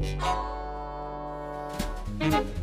Thank you.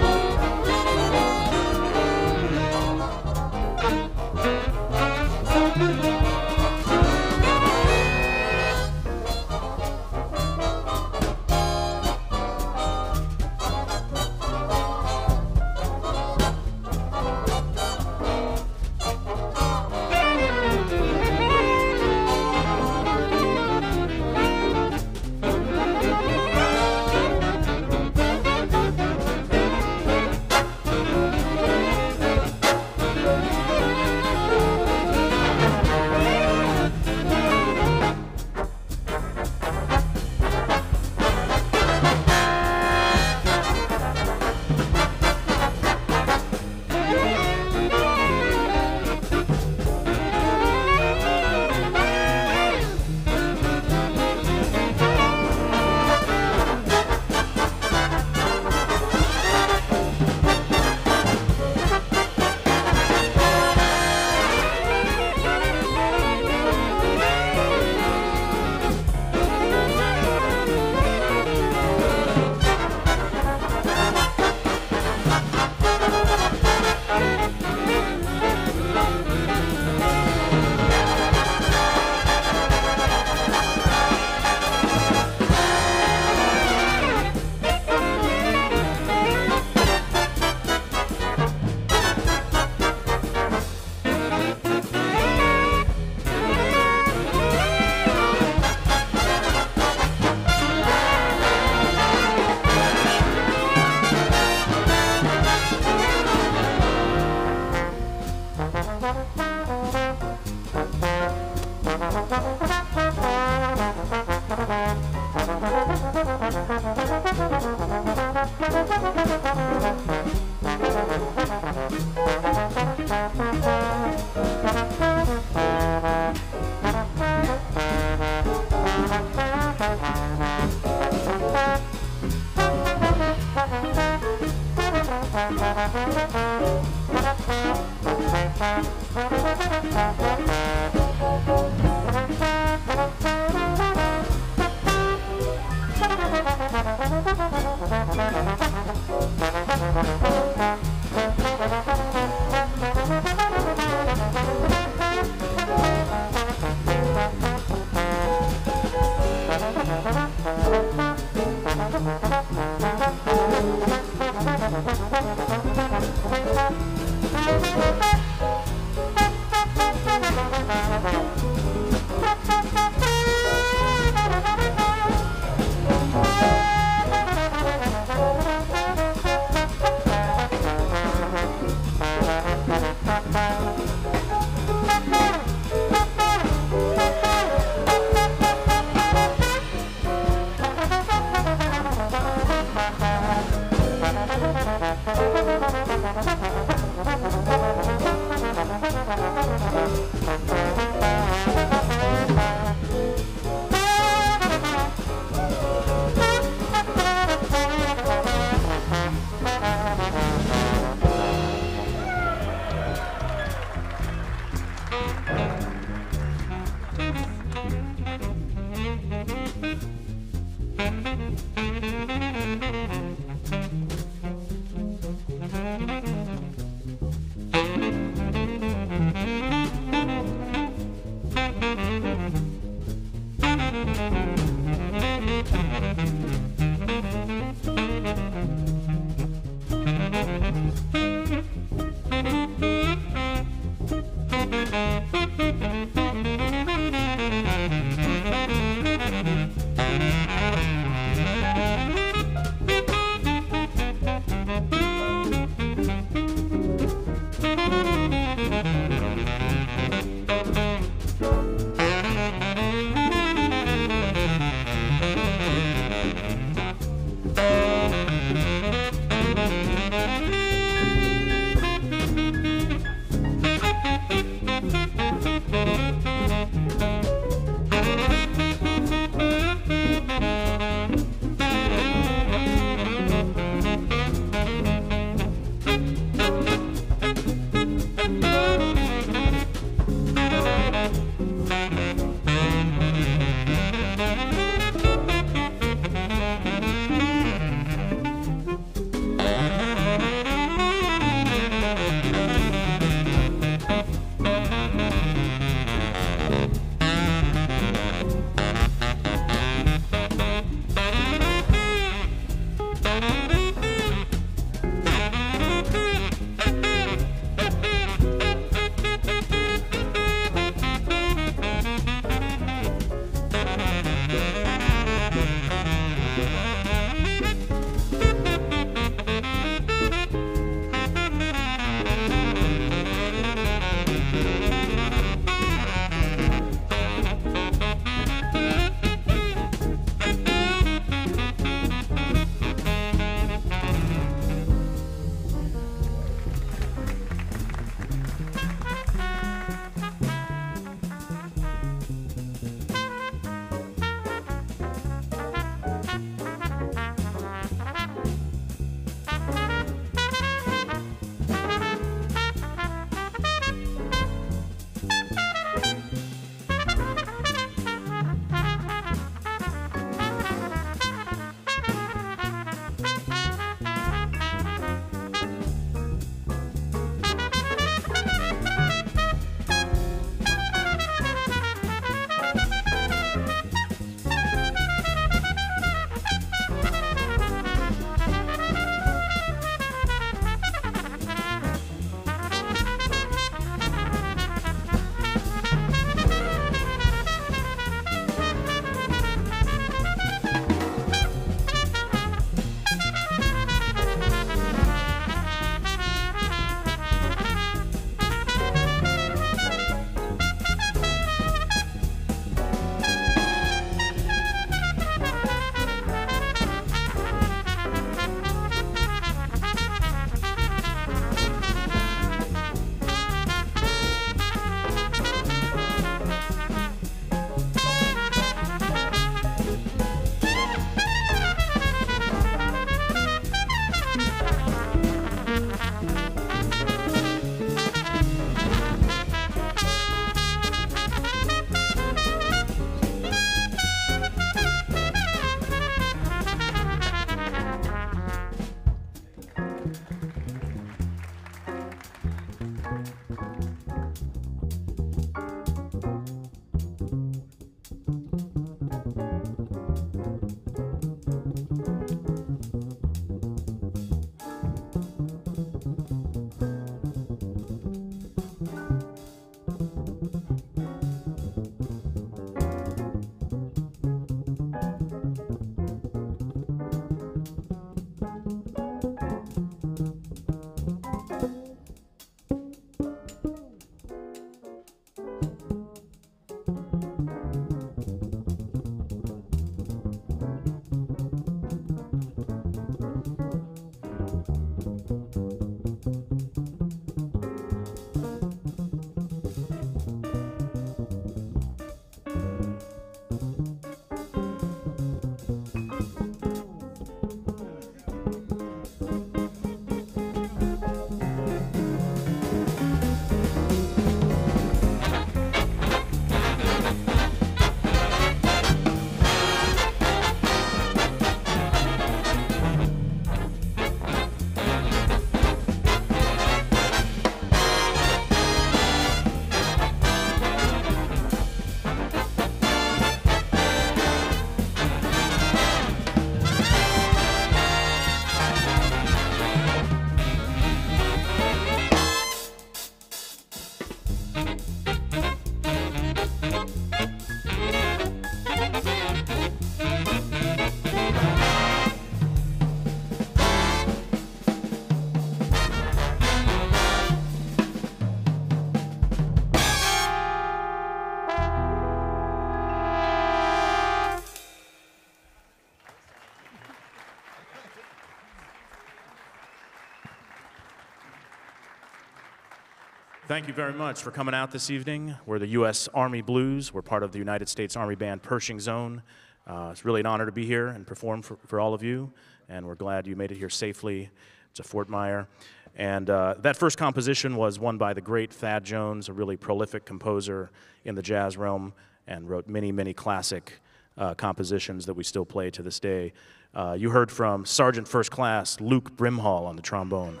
Thank you very much for coming out this evening. We're the U.S. Army Blues. We're part of the United States Army Band Pershing's Own. Uh, it's really an honor to be here and perform for, for all of you, and we're glad you made it here safely to Fort Myer. And uh, that first composition was won by the great Thad Jones, a really prolific composer in the jazz realm, and wrote many, many classic uh, compositions that we still play to this day. Uh, you heard from Sergeant First Class Luke Brimhall on the trombone.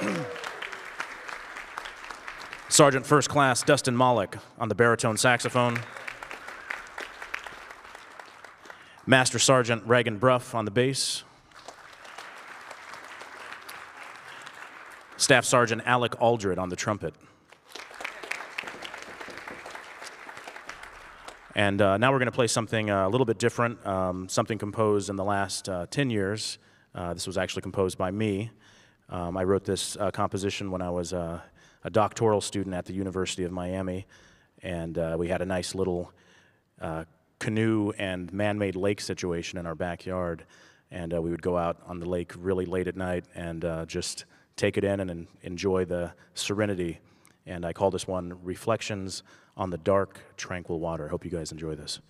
Sergeant First Class Dustin Malik on the baritone saxophone. Master Sergeant Reagan Bruff on the bass. Staff Sergeant Alec Aldred on the trumpet. And uh, now we're going to play something uh, a little bit different, um, something composed in the last uh, 10 years. Uh, this was actually composed by me. Um, I wrote this uh, composition when I was uh, a doctoral student at the University of Miami, and uh, we had a nice little uh, canoe and man-made lake situation in our backyard, and uh, we would go out on the lake really late at night and uh, just take it in and, and enjoy the serenity. And I call this one "Reflections on the Dark, Tranquil Water." I hope you guys enjoy this.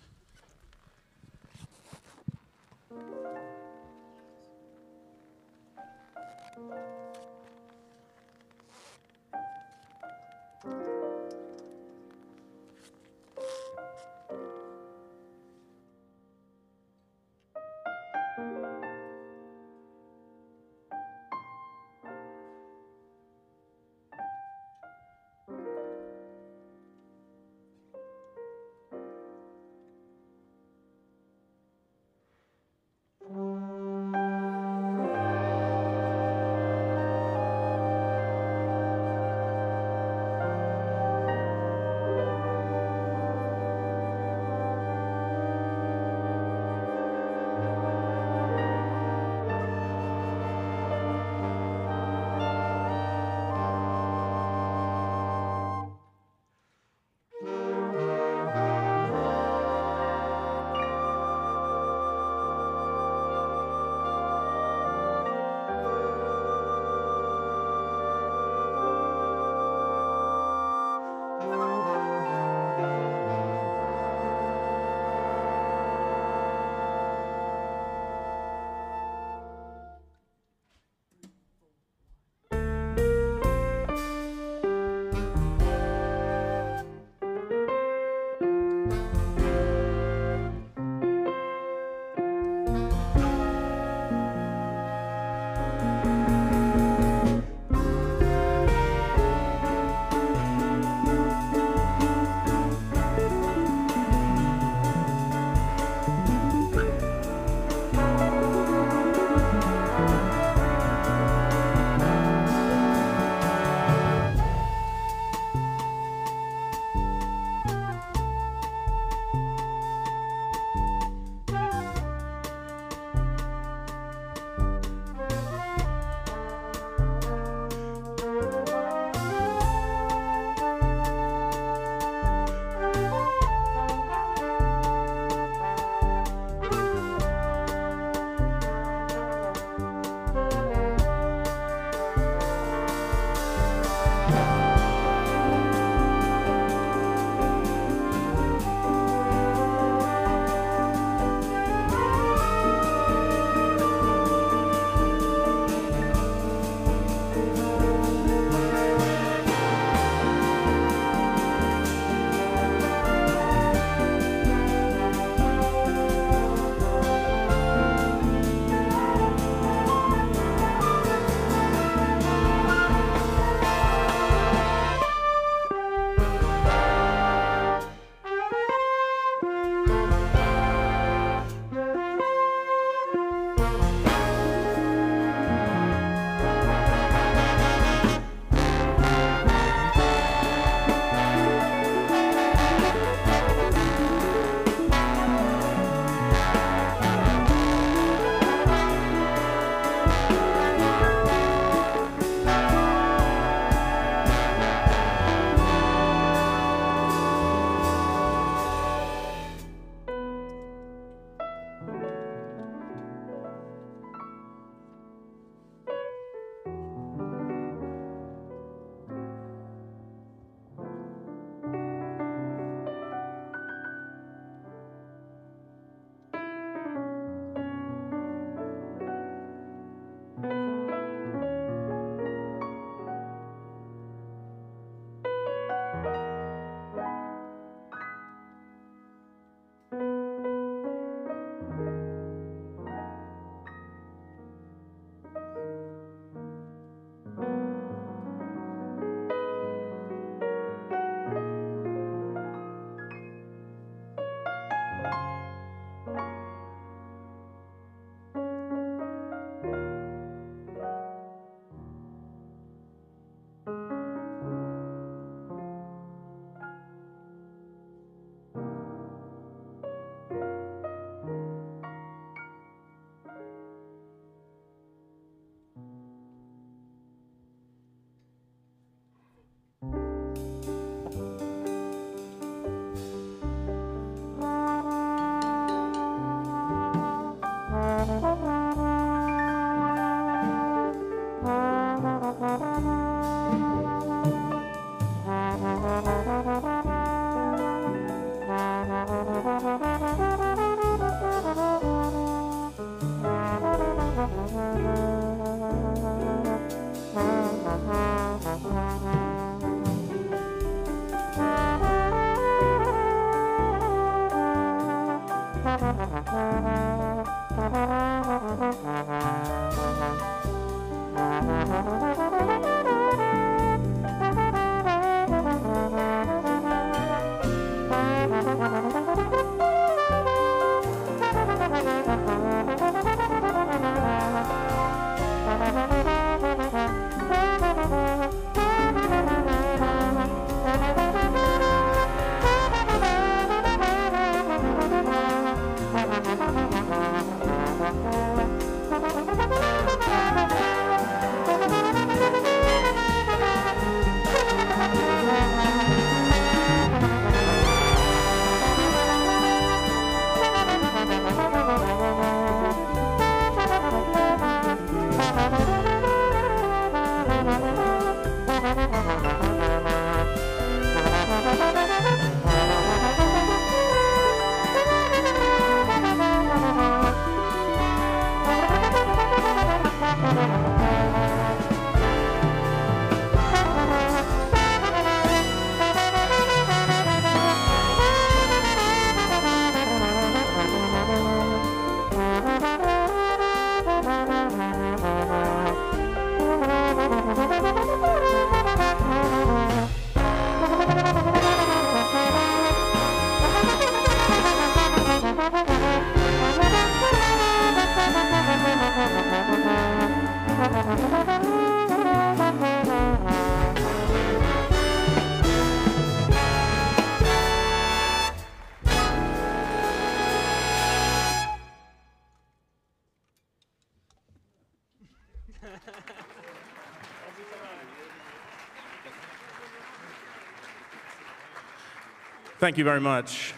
Thank you very much.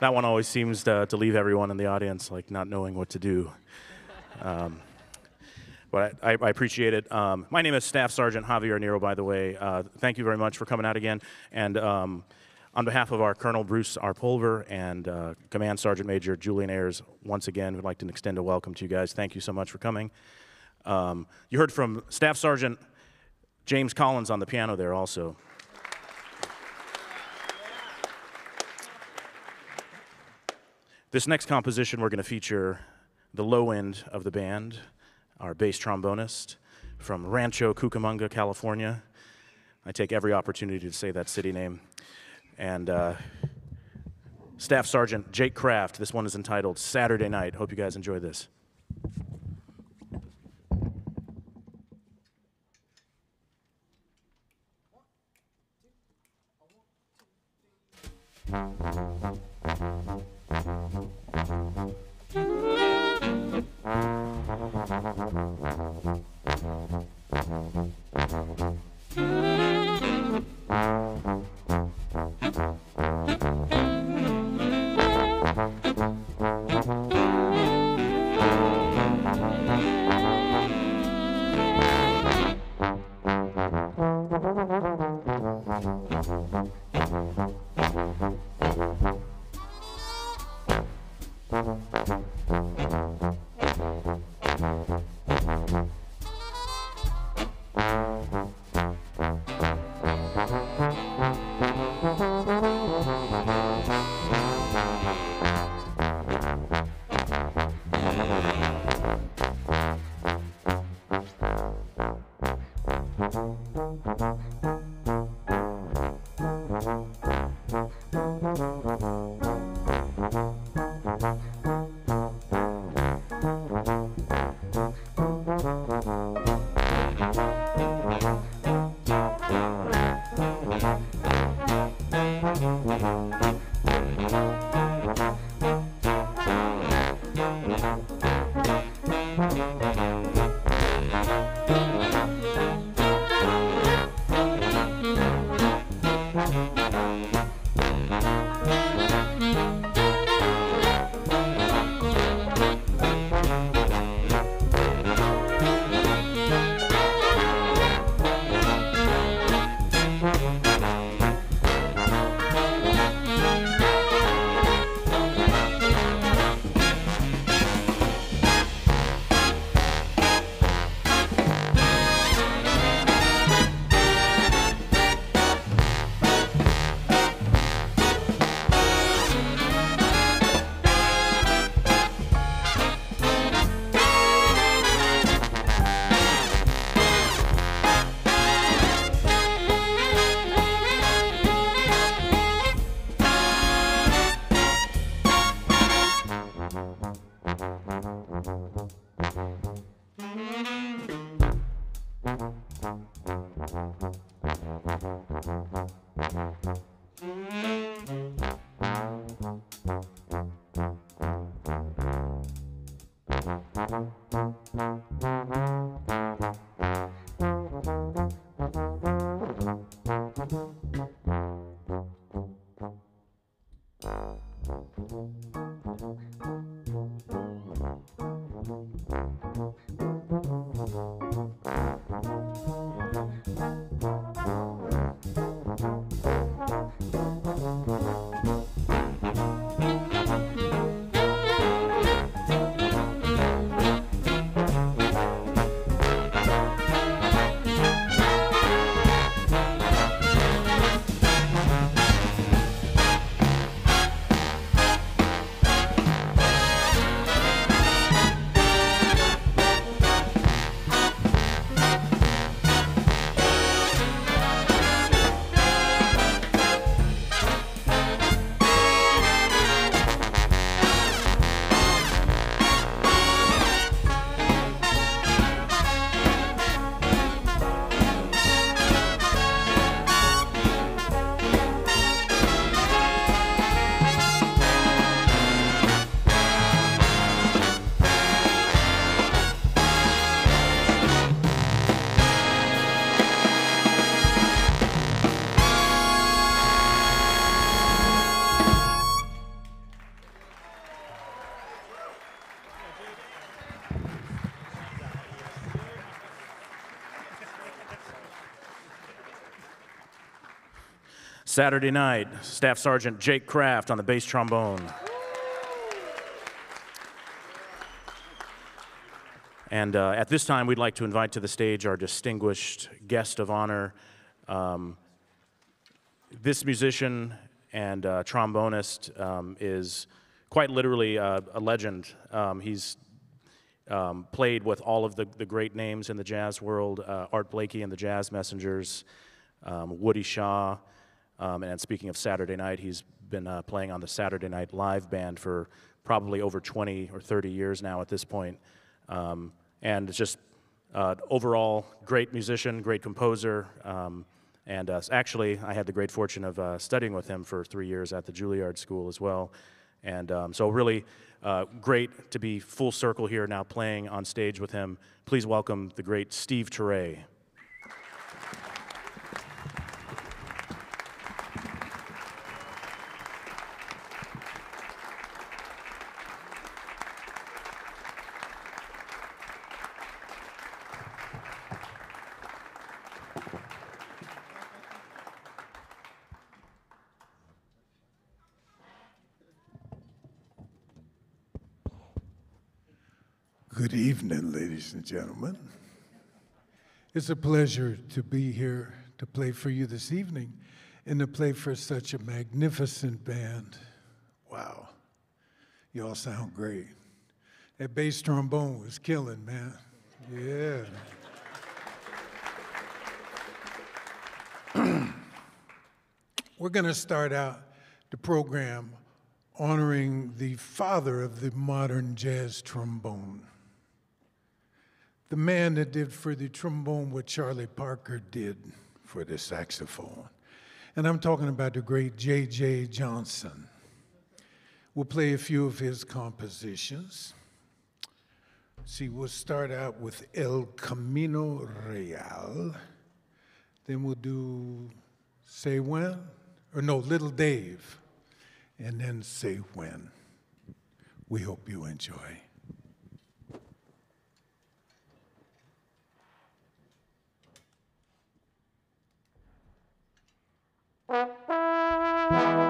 That one always seems to, to leave everyone in the audience like not knowing what to do. Um, but I, I, appreciate it. Um, my name is Staff Sergeant Javier Nero, by the way. Uh, thank you very much for coming out again. And um, on behalf of our Colonel Bruce R. Pulver and uh, Command Sergeant Major Julian Ayers, once again, we'd like to extend a welcome to you guys. Thank you so much for coming. Um, you heard from Staff Sergeant James Collins on the piano there also. This next composition, we're going to feature the low end of the band, our bass trombonist from Rancho Cucamonga, California. I take every opportunity to say that city name. And uh, Staff Sergeant Jake Kraft. This one is entitled Saturday Night. Hope you guys enjoy this. Mm-hmm. Thank you. Saturday night, Staff Sergeant Jake Kraft on the bass trombone. And uh, at this time, we'd like to invite to the stage our distinguished guest of honor. Um, this musician and uh, trombonist um, is quite literally uh, a legend. Um, he's um, played with all of the, the great names in the jazz world uh, Art Blakey and the Jazz Messengers, um, Woody Shaw. Um, and speaking of Saturday night, he's been uh, playing on the Saturday Night Live band for probably over 20 or 30 years now at this point. Um, and it's just uh, overall great musician, great composer. Um, and uh, actually, I had the great fortune of uh, studying with him for three years at the Juilliard School as well. And um, so, really uh, great to be full circle here now playing on stage with him. Please welcome the great Steve Turre. Good evening, ladies and gentlemen. It's a pleasure to be here to play for you this evening and to play for such a magnificent band. Wow, you all sound great. That bass trombone was killing, man. Yeah. We're going to start out the program honoring the father of the modern jazz trombone the man that did for the trombone what Charlie Parker did for the saxophone. And I'm talking about the great J.J. Johnson. We'll play a few of his compositions. See, we'll start out with El Camino Real. Then we'll do Say When, or no, Little Dave. And then Say When. We hope you enjoy. Música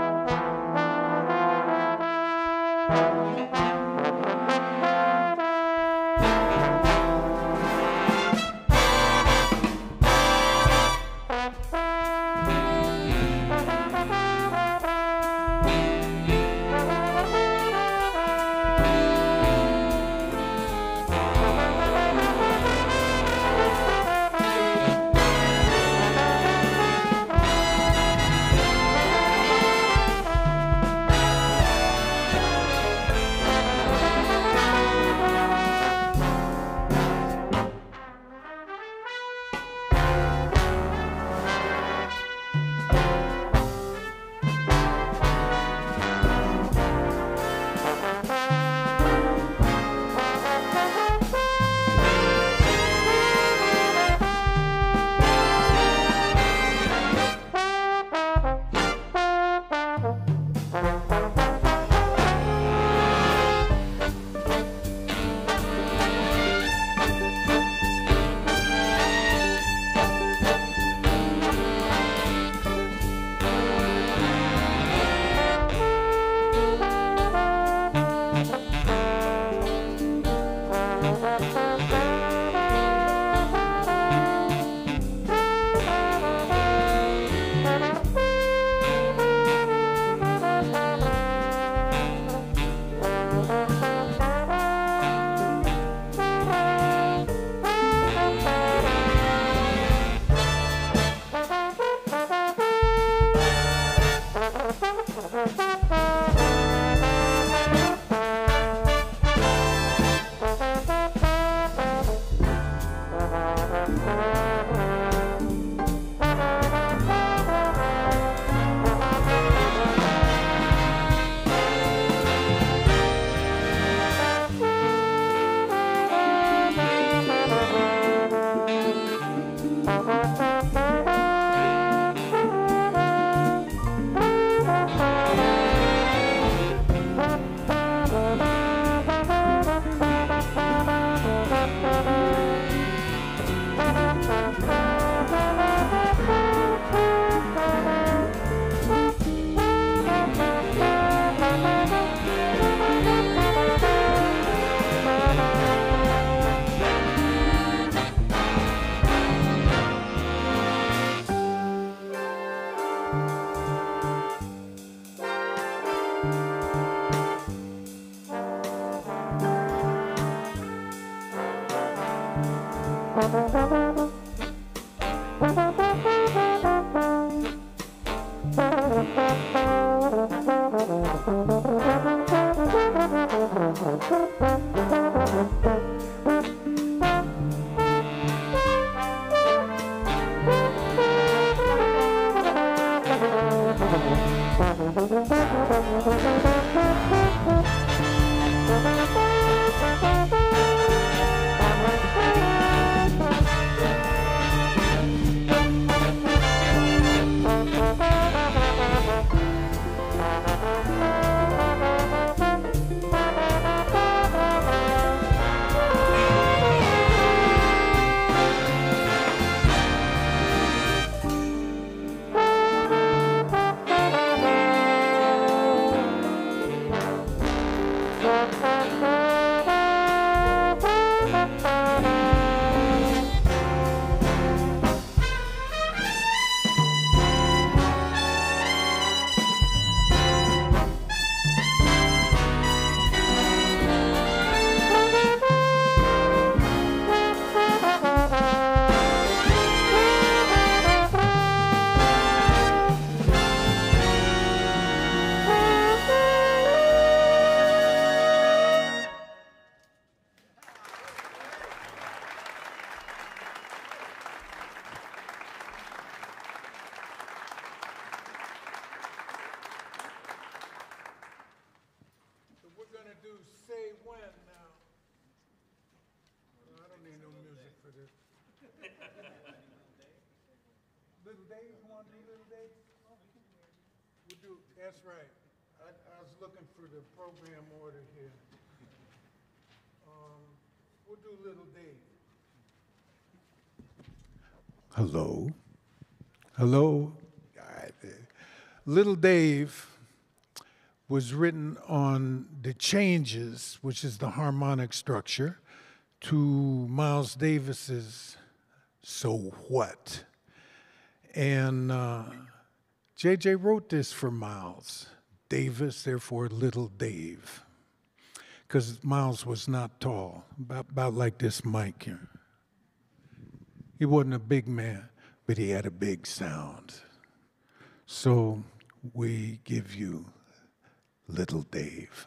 that's right. I, I was looking for the program order here. Um, we'll do Little Dave. Hello? Hello? Little Dave was written on the changes, which is the harmonic structure, to Miles Davis's So What? And uh, JJ wrote this for Miles Davis, therefore Little Dave, because Miles was not tall, about, about like this mic here. He wasn't a big man, but he had a big sound. So we give you Little Dave.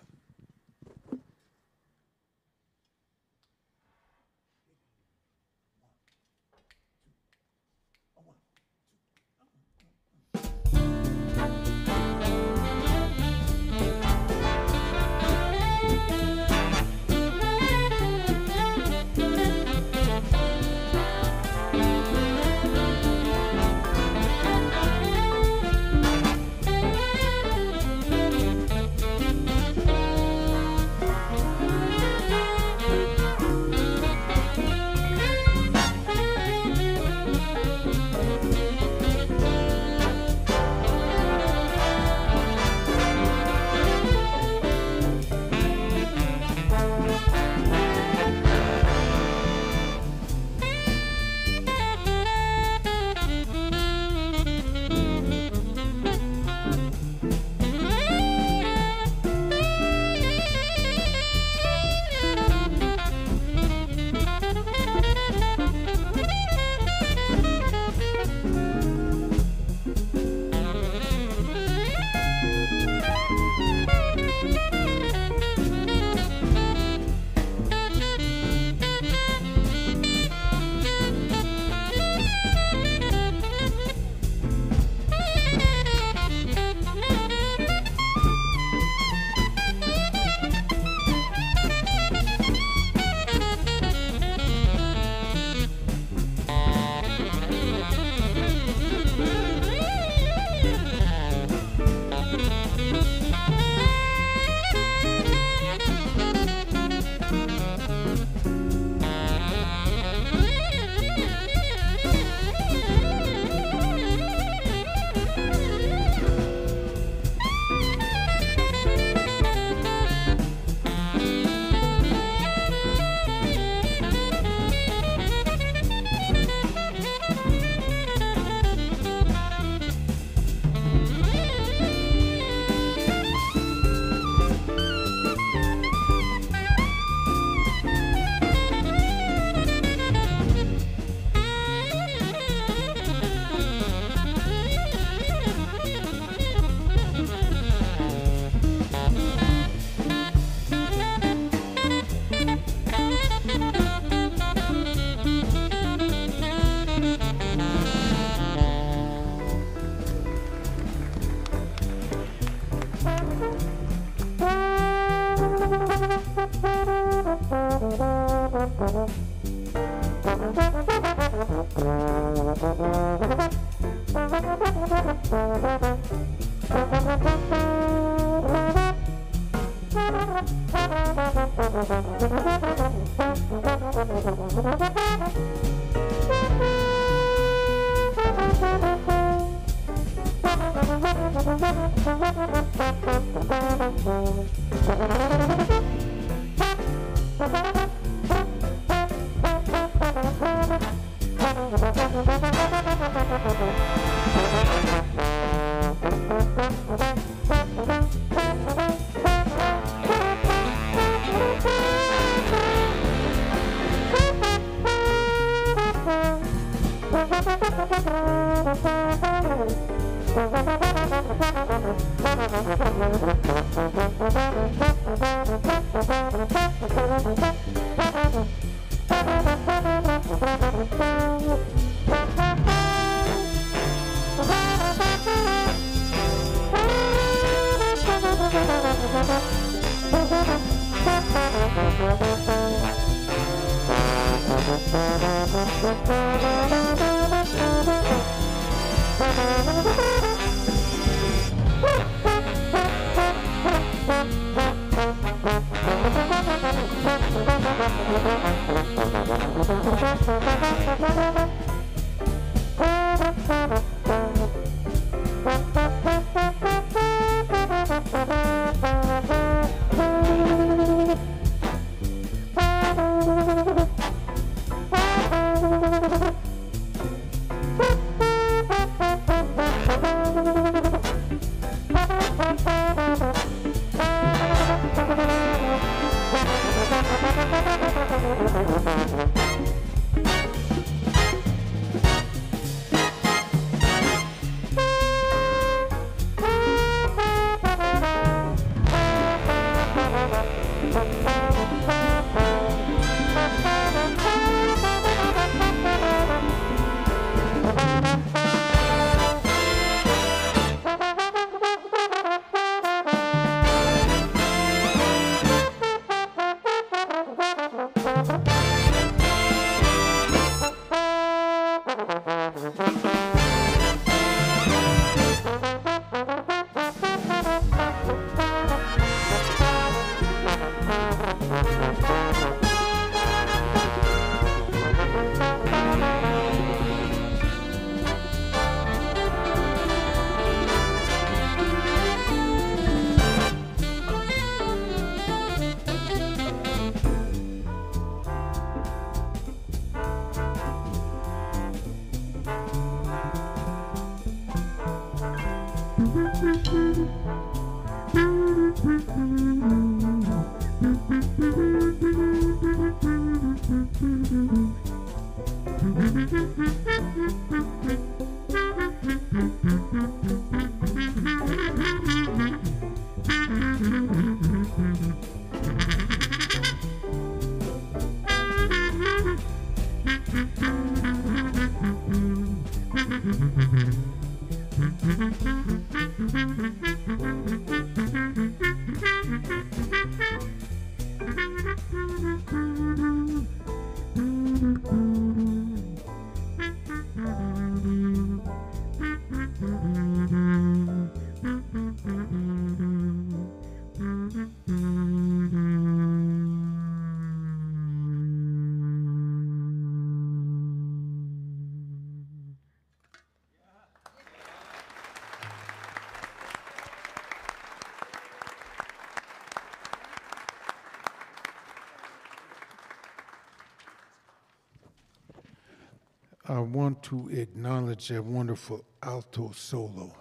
I want to acknowledge that wonderful alto solo.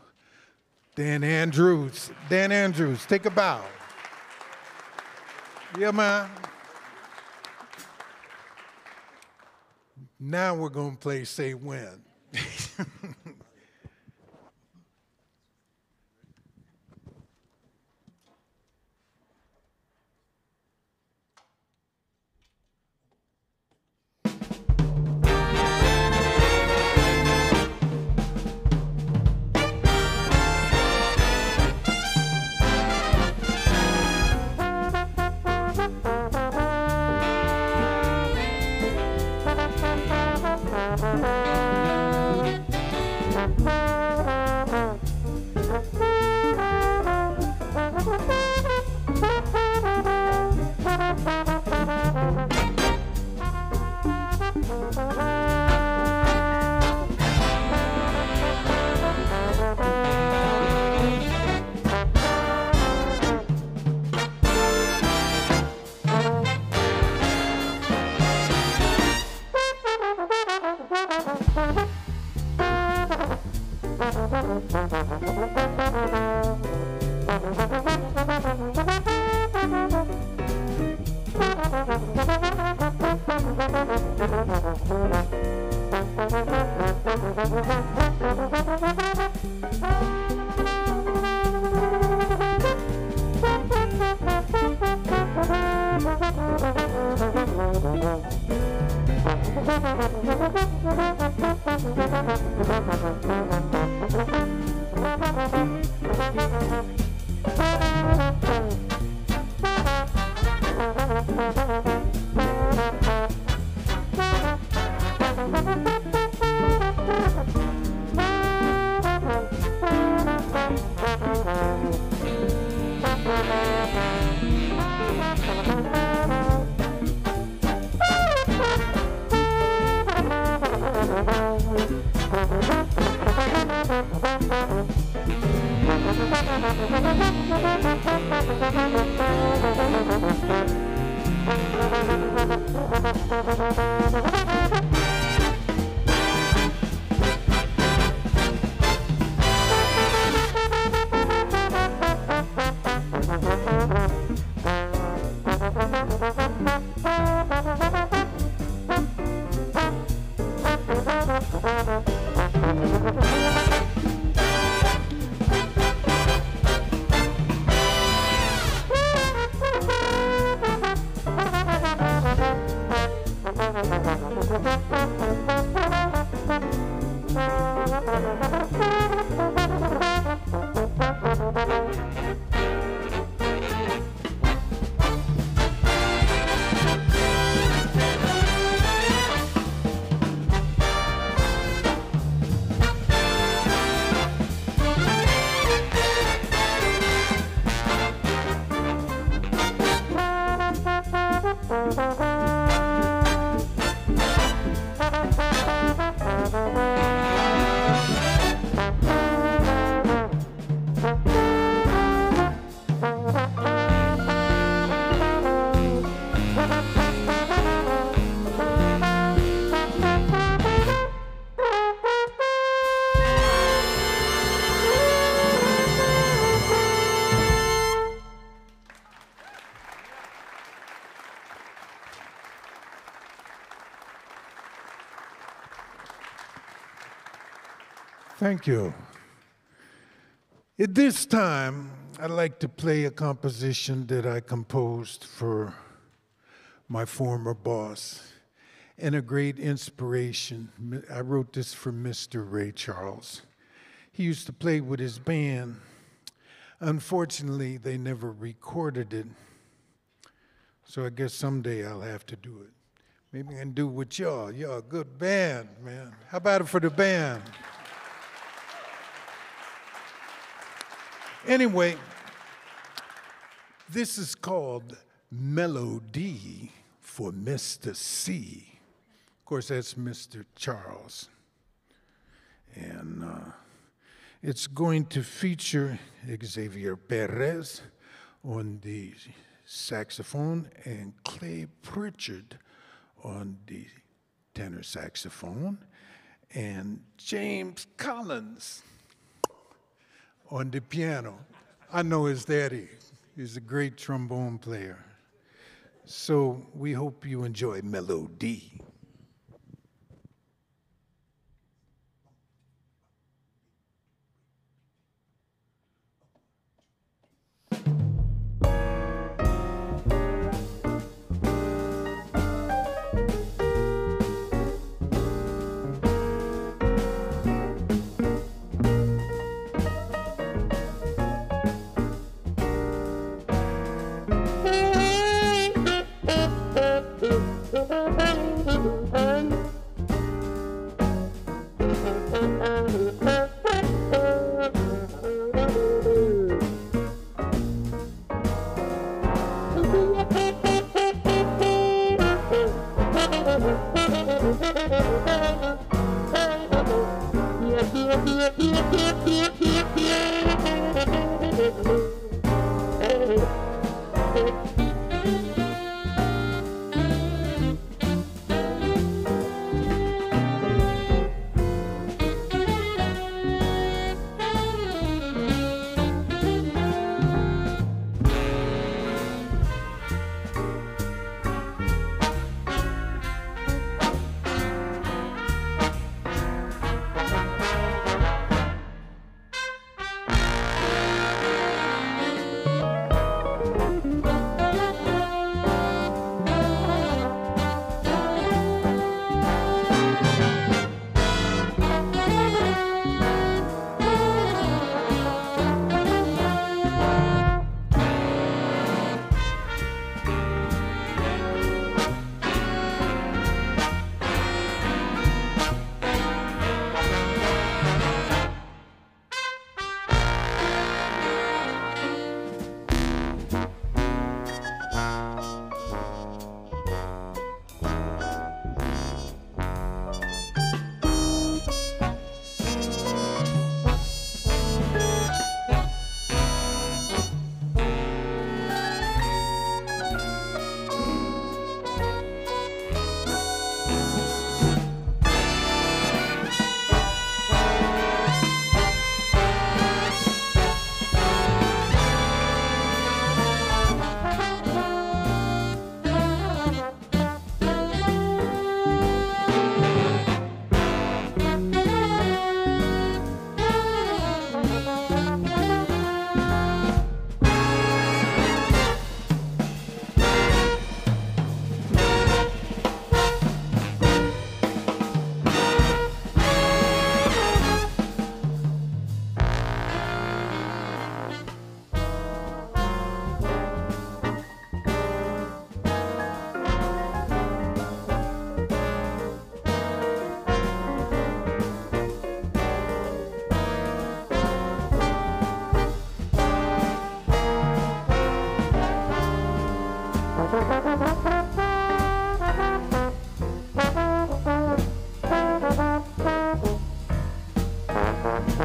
Dan Andrews. Dan Andrews, take a bow. Yeah, man. Now we're going to play Say When. Thank you. At this time, I'd like to play a composition that I composed for my former boss and a great inspiration. I wrote this for Mr. Ray Charles. He used to play with his band. Unfortunately, they never recorded it. So I guess someday I'll have to do it. Maybe I can do it with y'all. Y'all a good band, man. How about it for the band? Anyway, this is called Melody for Mr. C. Of course, that's Mr. Charles. And uh, it's going to feature Xavier Perez on the saxophone and Clay Pritchard on the tenor saxophone and James Collins on the piano. I know his daddy. He's a great trombone player. So we hope you enjoy Melody.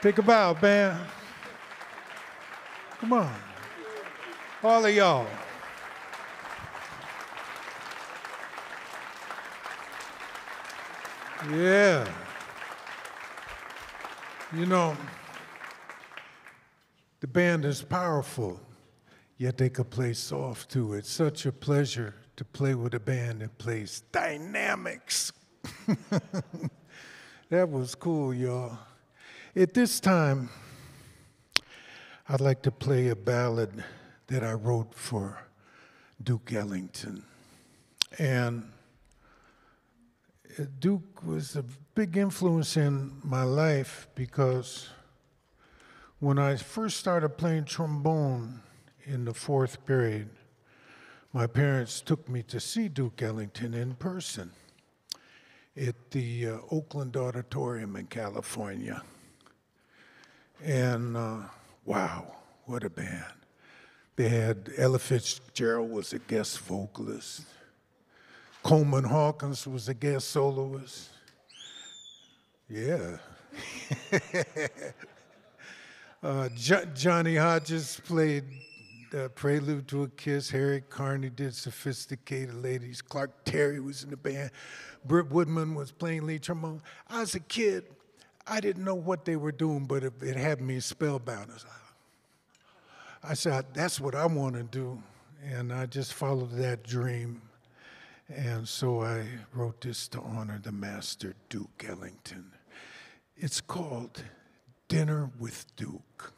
take a bow, band. Come on. All of y'all. Yeah. You know, the band is powerful, yet they could play soft too. It's such a pleasure to play with a band that plays dynamics. that was cool, y'all. At this time, I'd like to play a ballad that I wrote for Duke Ellington. And Duke was a big influence in my life because when I first started playing trombone in the fourth period, my parents took me to see Duke Ellington in person at the uh, Oakland Auditorium in California. And uh, wow, what a band. They had Ella Fitzgerald was a guest vocalist. Coleman Hawkins was a guest soloist. Yeah. uh, jo- Johnny Hodges played uh, Prelude to a Kiss. Harry Carney did Sophisticated Ladies. Clark Terry was in the band. Britt Woodman was playing lead trombone. I was a kid. I didn't know what they were doing, but it, it had me spellbound. I said, that's what I want to do. And I just followed that dream. And so I wrote this to honor the master, Duke Ellington. It's called Dinner with Duke.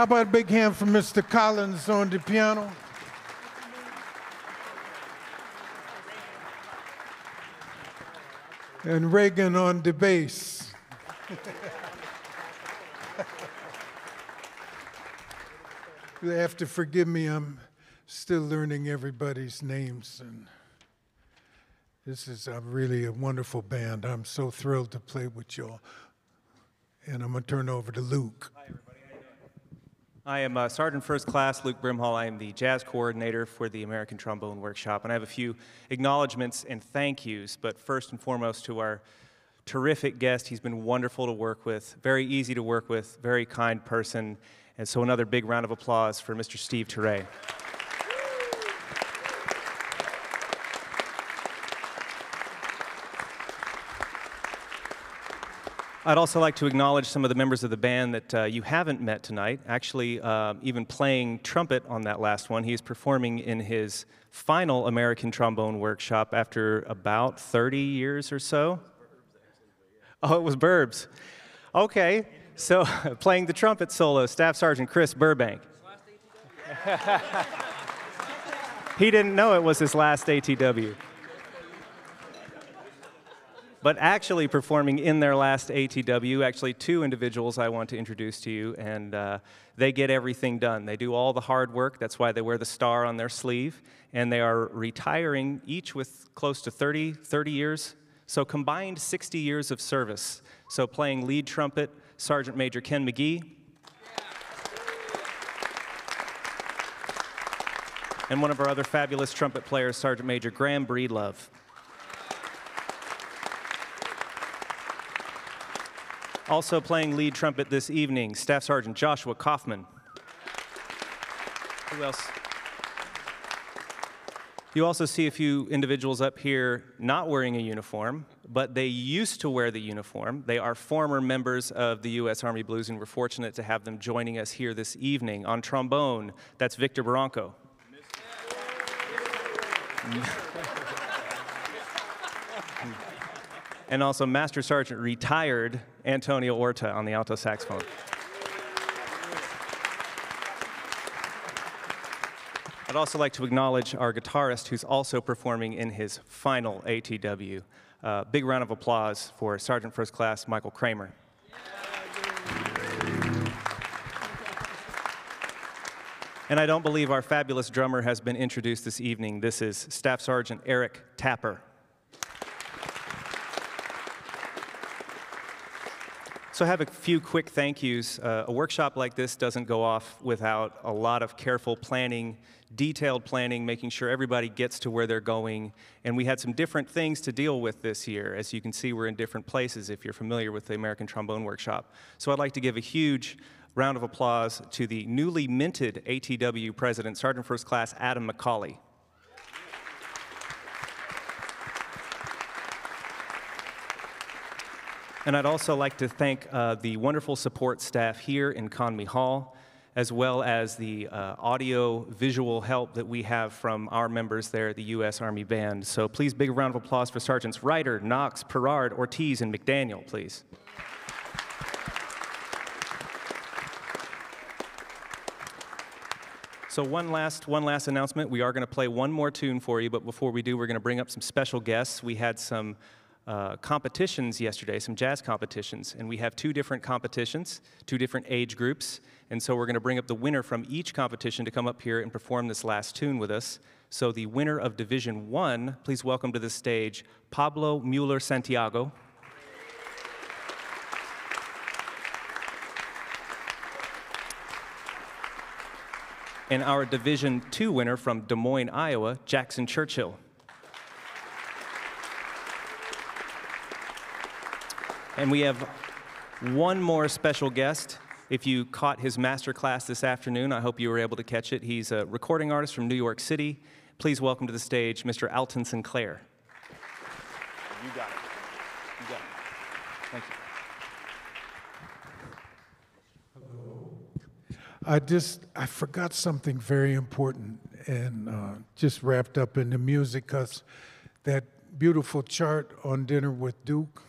How about a big hand for Mr. Collins on the piano? And Reagan on the bass. you have to forgive me, I'm still learning everybody's names. And this is a really a wonderful band. I'm so thrilled to play with y'all. And I'm going to turn over to Luke. I am uh, Sergeant First Class Luke Brimhall. I am the jazz coordinator for the American Trombone Workshop, and I have a few acknowledgments and thank yous. But first and foremost, to our terrific guest, he's been wonderful to work with, very easy to work with, very kind person. And so, another big round of applause for Mr. Steve Turre. I'd also like to acknowledge some of the members of the band that uh, you haven't met tonight. Actually, uh, even playing trumpet on that last one, he's performing in his final American Trombone Workshop after about 30 years or so. Oh, it was Burbs. Okay, so playing the trumpet solo, Staff Sergeant Chris Burbank. he didn't know it was his last ATW. But actually performing in their last ATW. Actually, two individuals I want to introduce to you, and uh, they get everything done. They do all the hard work. That's why they wear the star on their sleeve, and they are retiring each with close to 30, 30 years. So combined 60 years of service. So playing lead trumpet, Sergeant Major Ken McGee. And one of our other fabulous trumpet players, Sergeant Major Graham Breedlove. Also playing lead trumpet this evening, Staff Sergeant Joshua Kaufman. Who else? You also see a few individuals up here not wearing a uniform, but they used to wear the uniform. They are former members of the U.S. Army Blues, and we're fortunate to have them joining us here this evening. On trombone, that's Victor Barranco. and also Master Sergeant retired Antonio Orta on the alto saxophone. I'd also like to acknowledge our guitarist who's also performing in his final ATW. Uh, big round of applause for Sergeant First Class Michael Kramer. And I don't believe our fabulous drummer has been introduced this evening. This is Staff Sergeant Eric Tapper. So I have a few quick thank yous. Uh, a workshop like this doesn't go off without a lot of careful planning, detailed planning, making sure everybody gets to where they're going. And we had some different things to deal with this year. As you can see, we're in different places if you're familiar with the American Trombone Workshop. So I'd like to give a huge round of applause to the newly minted ATW President, Sergeant First Class Adam McCauley. And I'd also like to thank uh, the wonderful support staff here in Conmy Hall, as well as the uh, audio visual help that we have from our members there the U.S. Army Band. So please, big round of applause for Sergeants Ryder, Knox, Perard, Ortiz, and McDaniel, please. So one last, one last announcement. We are going to play one more tune for you, but before we do, we're going to bring up some special guests. We had some uh, competitions yesterday, some jazz competitions, and we have two different competitions, two different age groups, and so we're going to bring up the winner from each competition to come up here and perform this last tune with us. So the winner of Division One, please welcome to the stage Pablo Mueller Santiago. And our Division Two winner from Des Moines, Iowa, Jackson Churchill. And we have one more special guest. If you caught his master class this afternoon, I hope you were able to catch it. He's a recording artist from New York City. Please welcome to the stage Mr. Alton Sinclair. You got it. You got it. Thank you. I just I forgot something very important and uh, just wrapped up in the music because that beautiful chart on Dinner with Duke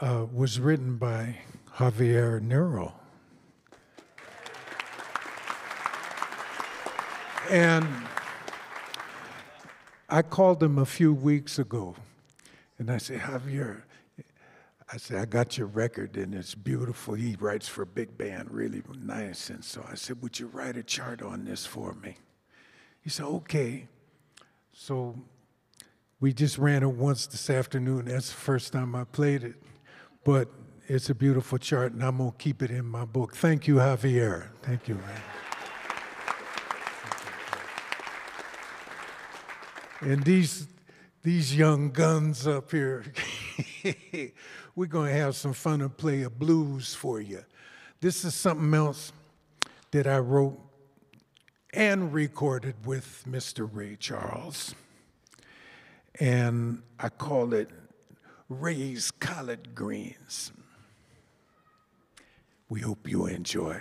uh, was written by Javier Nero. And I called him a few weeks ago and I said, Javier, I said, I got your record and it's beautiful. He writes for big band, really nice. And so I said, Would you write a chart on this for me? He said, Okay. So we just ran it once this afternoon. That's the first time I played it. But it's a beautiful chart, and I'm going to keep it in my book. Thank you, Javier. Thank you. And these, these young guns up here, we're going to have some fun and play a blues for you. This is something else that I wrote and recorded with Mr. Ray Charles. And I call it Ray's collard greens. We hope you enjoy.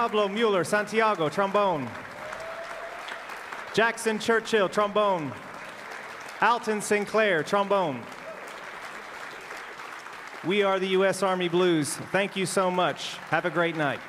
Pablo Mueller, Santiago, trombone. Jackson Churchill, trombone. Alton Sinclair, trombone. We are the U.S. Army Blues. Thank you so much. Have a great night.